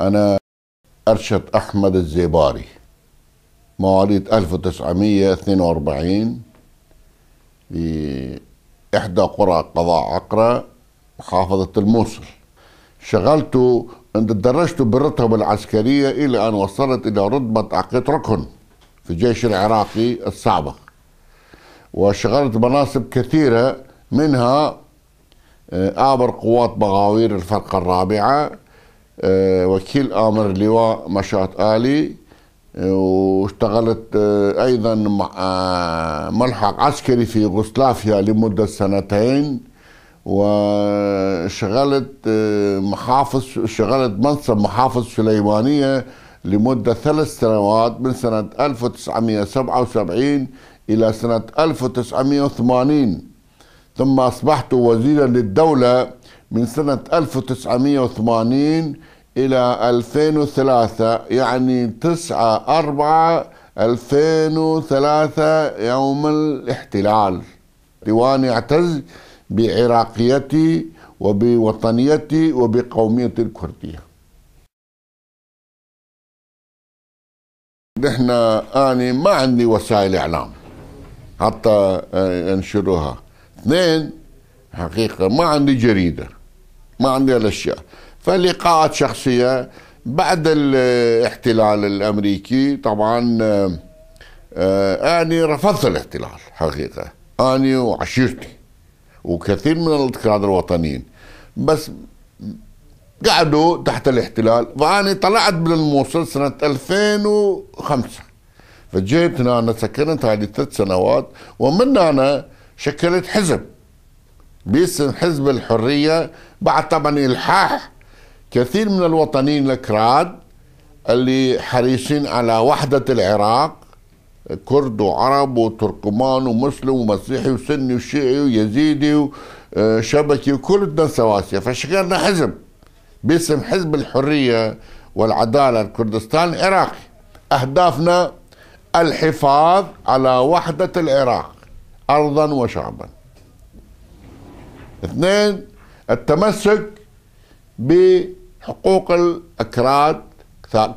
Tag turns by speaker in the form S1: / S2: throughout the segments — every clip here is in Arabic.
S1: أنا أرشد أحمد الزيباري. مواليد 1942 في إحدى قرى قضاء عقرة محافظة الموصل. شغلت تدرجت بالرتبة العسكرية إلى أن وصلت إلى رتبة عقيد ركن في الجيش العراقي السابق. وشغلت مناصب كثيرة منها آه، آمر قوات بغاوير الفرقة الرابعة وكيل آمر اللواء مشات آلي آه، واشتغلت أيضا ملحق عسكري في يوغوسلافيا لمدة سنتين وشغلت محافظ شغلت منصب محافظ سليمانية لمدة ثلاث سنوات من سنة 1977 إلى سنة 1980 ثم أصبحت وزيرا للدولة من سنة 1980 إلى 2003 يعني 9 4 2003 يوم الاحتلال. ديواني اعتز بعراقيتي وبوطنيتي وبقوميتي الكردية. نحن أنا ما عندي وسائل إعلام حتى ينشروها اثنين حقيقة ما عندي جريدة. ما عندي الأشياء فلقاءات شخصية بعد الاحتلال الأمريكي طبعا أني آه، رفضت الاحتلال حقيقة. أني وعشيرتي وكثير من الكادر الوطنيين. بس قعدوا تحت الاحتلال فأنا طلعت من الموصل سنة 2005 فجيت هنا سكنت هذه ثلاث سنوات ومن هنا شكلت حزب. باسم حزب الحرية بعد طبعا إلحاح كثير من الوطنيين الكراد اللي حريصين على وحدة العراق كرد وعرب وتركمان ومسلم ومسيحي وسني وشيعي ويزيدي وشبكي وكل الناس سواسية فشكلنا حزب باسم حزب الحرية والعدالة الكردستان العراقي. أهدافنا الحفاظ على وحدة العراق أرضا وشعبا. اثنين التمسك بحقوق الأكراد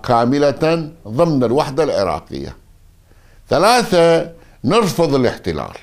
S1: كاملة ضمن الوحدة العراقية. ثلاثة نرفض الاحتلال.